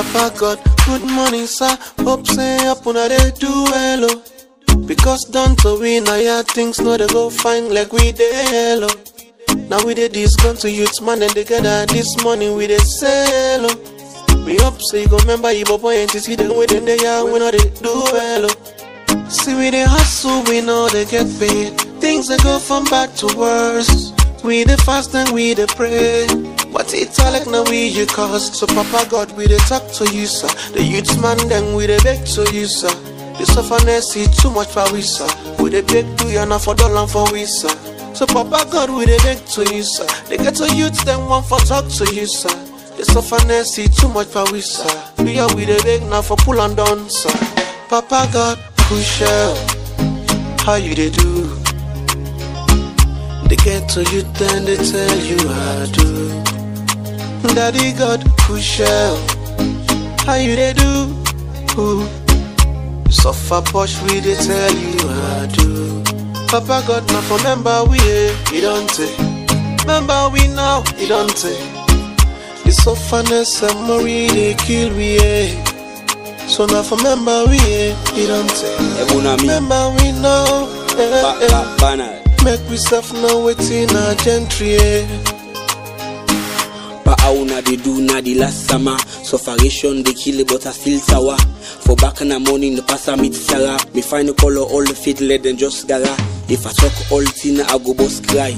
Papa God, good morning, sir. Hope say up on they do hello. Because done to win, I hear things no they go fine like we dey hello. Now we did this gun to youth man and together this morning we dey sell oh. We hope say you go remember you boy and see them within the year we know they do hello. Oh. See we dey hustle, we know they get paid. Things they go from bad to worse. We dey fast and we dey pray. All like now we you cause. So Papa God, we dey talk to you, sir. The youths man then we dey beg to you, sir. The sufferness is too much for we, sir. We dey beg to you now for dollar for we, sir. So Papa God, we dey beg to you, sir. They get to youths then want for talk to you, sir. The sufferness is too much for we, sir. We are we dey beg now for pull and down, sir. Papa God, push out. How you dey do? They get to you, then they tell you how to. Daddy God, push out. How you they do? Ooh. Suffer push, we they tell you how to. Papa God, now for member we eh, he don't take. Remember we now, he don't take. The sufferness and Marie they kill we eh. So now for member we eh, he don't take. Mi, Remember we now, eh. Make we self know waiting our gentry eh. Pa how na they do na the last summer Sufferation they kill but I still sour For back in the morning the pastor meet Sarah Me find the color all the fit let them just gara If I talk all teen I go boss cry.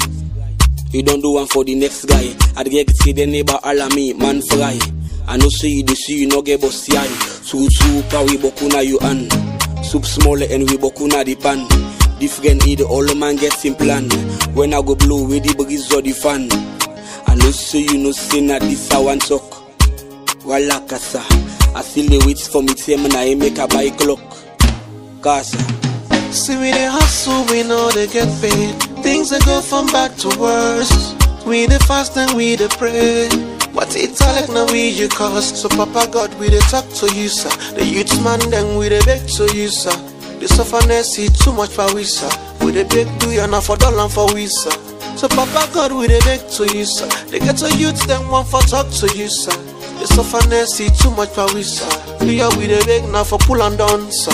You don't do one for the next guy. I get see the neighbor all me man fry I know see you they see you no get boss yai. True true pa we boku na you an. Soup smaller and we boku na the pan. Different either all man get in plan. When I go blow with the breeze or the fan Know so you know say na this I want talk. Wala kasa. I still dey wait for me time na I make a buy clock. Kasa. See we dey hustle, we know they get paid. Things they go from bad to worse. We dey fast and we dey pray. But it's all like now we you cause. So Papa God, we dey talk to you, sir. The youths man then we dey beg to you, sir. The sufferness is too much for we, sir. We dey beg to you now for dollar for we, sir. So Papa God, we dey beg to you, sir. They get to youths then want for talk to you, sir. The sufferness is too much for we, sir. We are we dey beg now for pull and down, sir.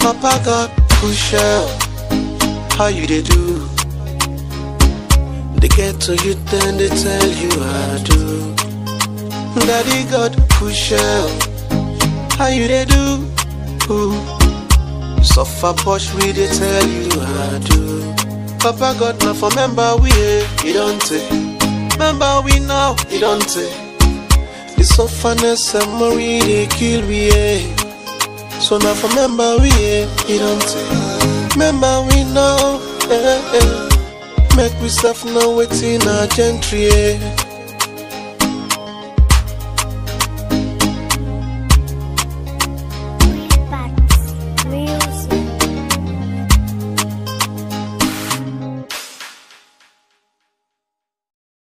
Papa God, push. How you they do? They get to you, then they tell you how to. Daddy God, push. How you they do? Ooh. Suffer push, we they tell you how to. Papa God, now for member we eh, he don't take. Remember we now, he don't take. The sufferness and Marie they kill we eh. So now for member we eh, he don't take. Remember we now, eh, eh. Make we self know waiting our gentry eh.